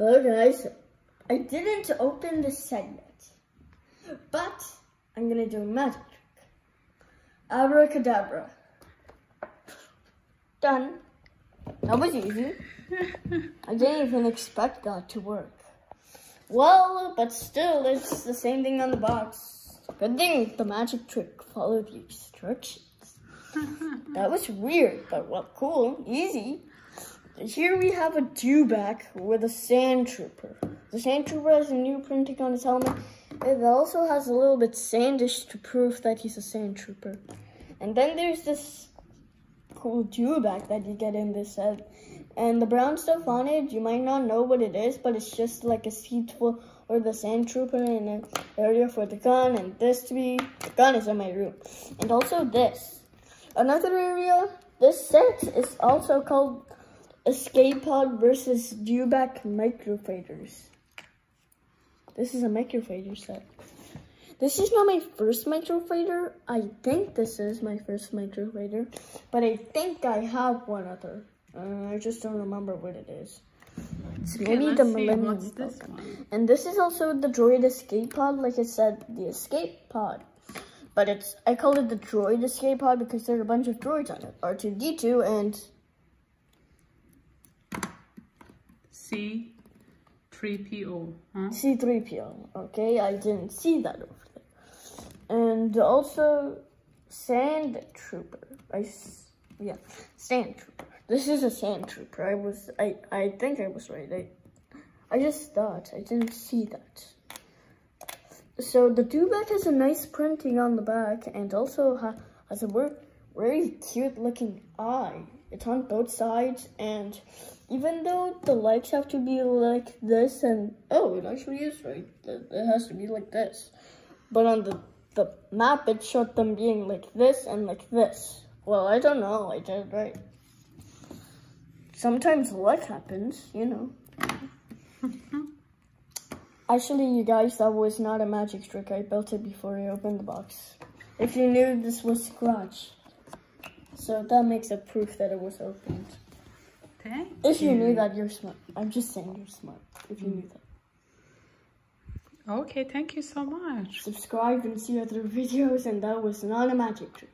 Hello guys, I didn't open this segment, but I'm gonna do a magic trick. Abracadabra. Done. That was easy. I didn't even expect that to work. Well, but still, it's the same thing on the box. Good thing the magic trick followed the instructions. that was weird, but well, cool, easy. Here we have a dewback with a sand trooper. The sand trooper has a new printing on his helmet. It also has a little bit sandish to prove that he's a sand trooper. And then there's this cool dewback that you get in this set. And the brown stuff on it, you might not know what it is, but it's just like a seat full or the sand trooper and an area for the gun and this to be, the gun is in my room. And also this. Another area, this set is also called Escape Pod versus Dewback Microfighters. This is a microfighter set. This is not my first microfighter. I think this is my first microfighter, but I think I have one other. Uh, I just don't remember what it is. It's Okay, maybe the Millennium this Falcon. one? And this is also the Droid Escape Pod, like I said, the Escape Pod. But it's I call it the Droid Escape Pod because there are a bunch of droids on it. R2D2 and C3PO, huh? C3PO. Okay, I didn't see that over there. And also Sand Trooper. I yeah, Sand Trooper. This is a Sand Trooper. I was I I think I was right. I I just thought I didn't see that. So the dewback has a nice printing on the back and also ha has a very cute looking eye. It's on both sides and even though the legs have to be like this and oh it actually is right. It has to be like this. But on the, the map it showed them being like this and like this. Well I don't know, I did right. Sometimes luck happens, you know. Actually, you guys, that was not a magic trick. I built it before I opened the box. If you knew this was scratch. So that makes a proof that it was opened. Thank If you knew that, you're smart. I'm just saying you're smart. If you knew mm. that. Okay, thank you so much. Subscribe and see other videos, and that was not a magic trick.